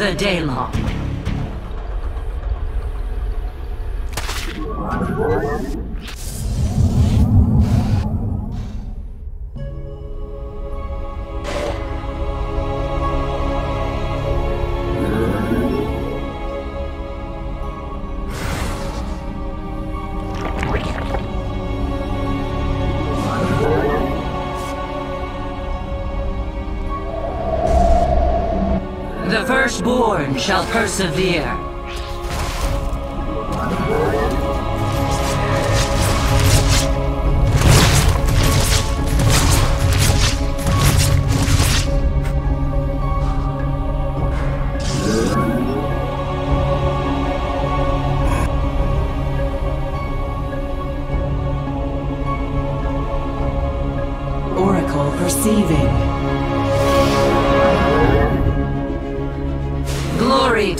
the Daelaam. Firstborn shall persevere.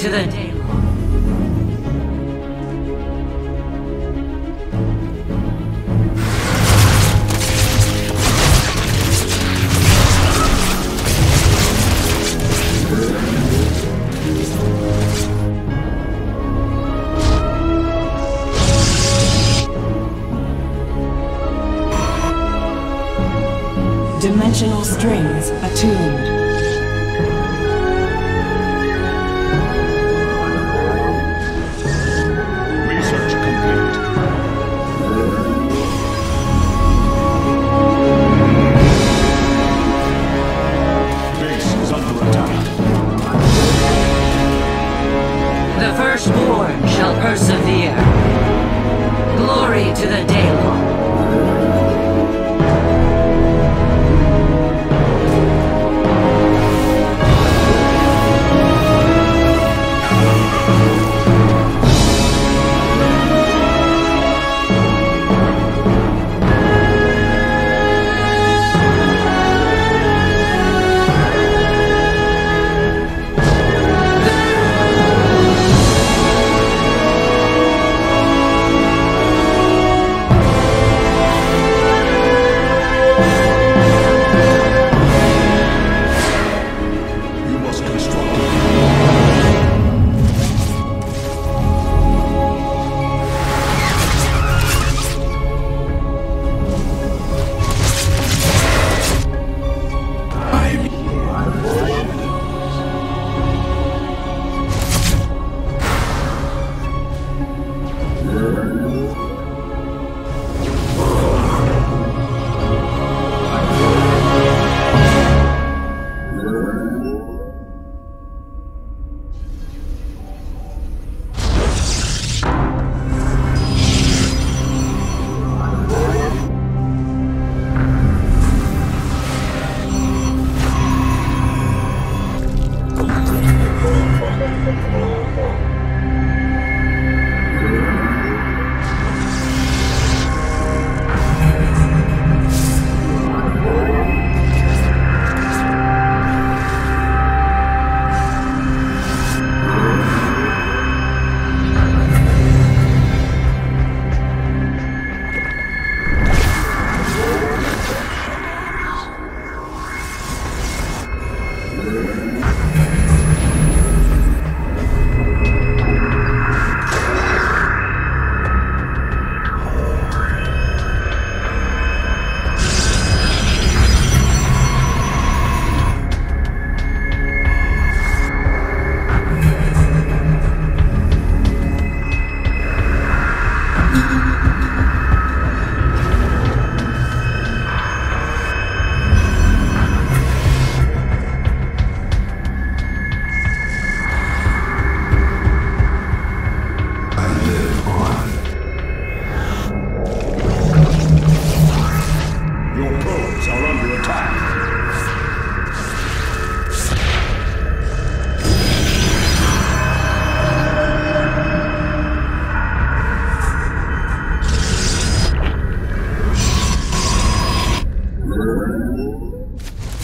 To the Daelaam.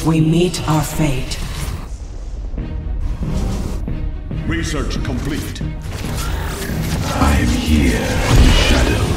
We meet our fate. Research complete. I'm here in the shadows.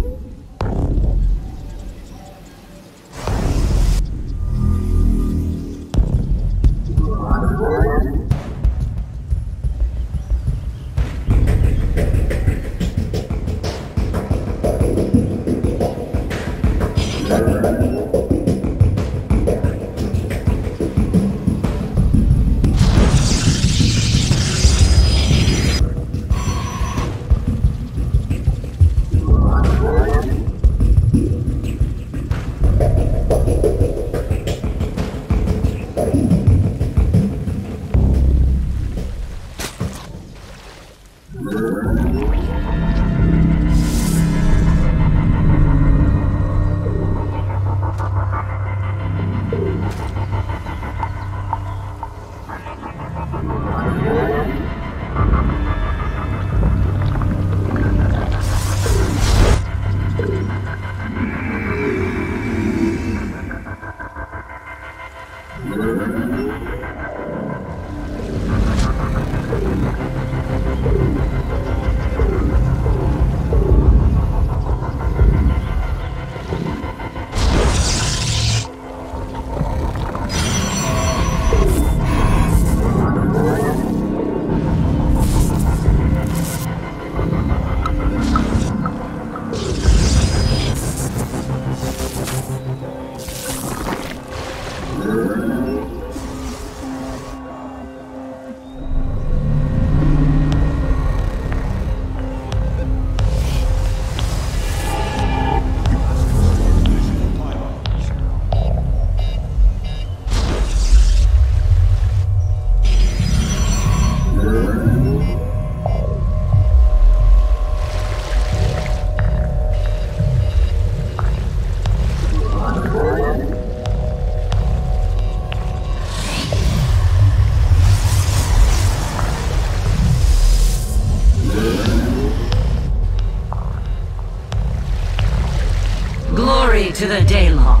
To the Daelaam. The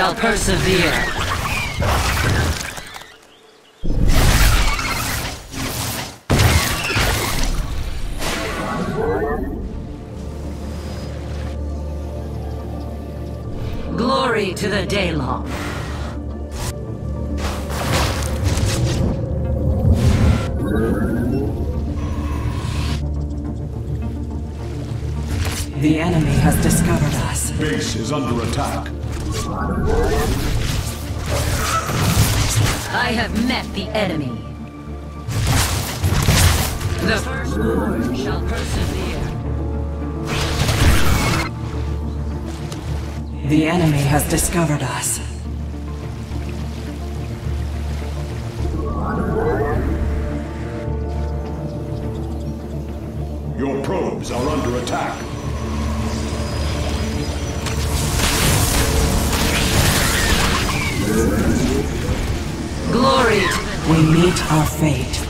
shall persevere. Glory to the Daelaam. The enemy has discovered us. Base is under attack. I have met the enemy. The firstborn shall persevere. The enemy has discovered us. Your probes are under attack. Glory. We meet our fate.